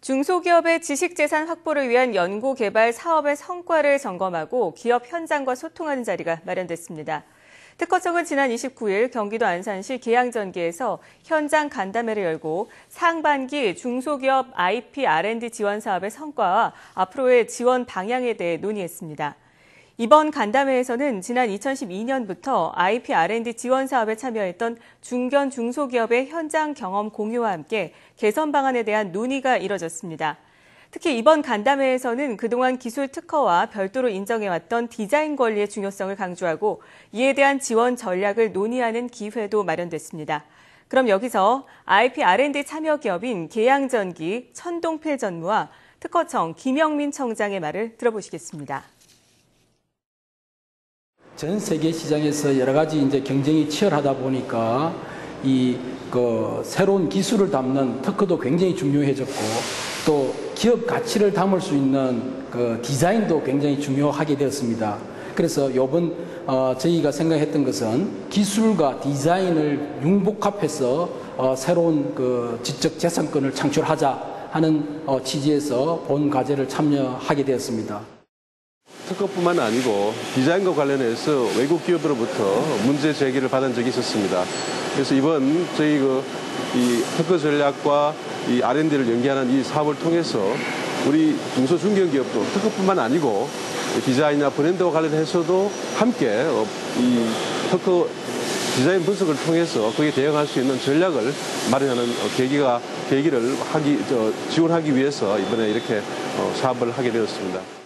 중소기업의 지식재산 확보를 위한 연구개발 사업의 성과를 점검하고 기업 현장과 소통하는 자리가 마련됐습니다. 특허청은 지난 29일 경기도 안산시 계양전기에서 현장 간담회를 열고 상반기 중소기업 IP R&D 지원 사업의 성과와 앞으로의 지원 방향에 대해 논의했습니다. 이번 간담회에서는 지난 2012년부터 IP R&D 지원 사업에 참여했던 중견 중소기업의 현장 경험 공유와 함께 개선 방안에 대한 논의가 이뤄졌습니다. 특히 이번 간담회에서는 그동안 기술 특허와 별도로 인정해왔던 디자인 권리의 중요성을 강조하고 이에 대한 지원 전략을 논의하는 기회도 마련됐습니다. 그럼 여기서 IP R&D 참여 기업인 계양전기 천동필 전무와 특허청 김영민 청장의 말을 들어보시겠습니다. 전 세계 시장에서 여러 가지 이제 경쟁이 치열하다 보니까 이 그 새로운 기술을 담는 특허도 굉장히 중요해졌고 또 기업 가치를 담을 수 있는 그 디자인도 굉장히 중요하게 되었습니다. 그래서 요번 어 저희가 생각했던 것은 기술과 디자인을 융복합해서 어 새로운 그 지적 재산권을 창출하자 하는 어 취지에서 본 과제를 참여하게 되었습니다. 특허뿐만 아니고 디자인과 관련해서 외국 기업으로부터 문제 제기를 받은 적이 있었습니다. 그래서 이번 저희 그 이 특허 전략과 이 R&D를 연계하는 이 사업을 통해서 우리 중소 중견 기업도 특허뿐만 아니고 디자인이나 브랜드와 관련해서도 함께 어, 이 특허 디자인 분석을 통해서 거기에 대응할 수 있는 전략을 마련하는 어, 계기가 계기를 하기 지원하기 위해서 이번에 이렇게 어, 사업을 하게 되었습니다.